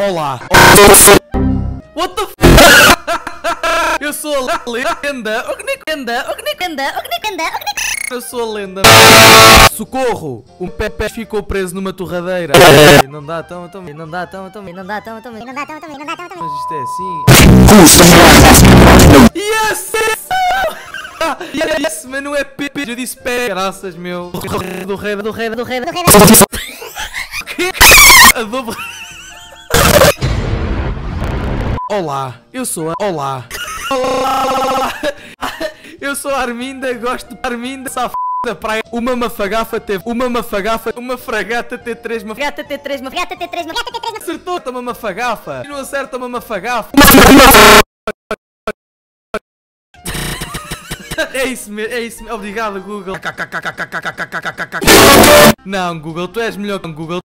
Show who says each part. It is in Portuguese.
Speaker 1: Olá. What the f... Eu sou a lenda. O que nem lenda? O que nem lenda? O que nem lenda? O que nem Eu sou a lenda. Socorro! Um Pepe ficou preso numa torradeira. Não dá, toma, toma. Não dá, toma, toma.
Speaker 2: Não dá, toma, toma. Não dá, toma, toma. Não dá, toma.
Speaker 1: Mas isto é assim. Yes! Yes, mas não é Pepe. Eu disse pé. Graças, meu. Do rei, do rei, do rei.
Speaker 2: Do rei,
Speaker 1: Olá, eu sou a. Olá. Olá. Eu sou a Arminda, gosto de Arminda, safada praia. Uma mafagafa teve. Uma mafagafa. Uma fragata T3. Uma
Speaker 2: Gata T3, uma gata T3, uma gata T3.
Speaker 1: acertou, uma mafagafa. E não acerta uma mafagafa. É isso mesmo, é isso mesmo. Obrigado, Google. Não, Google, tu és melhor que Google.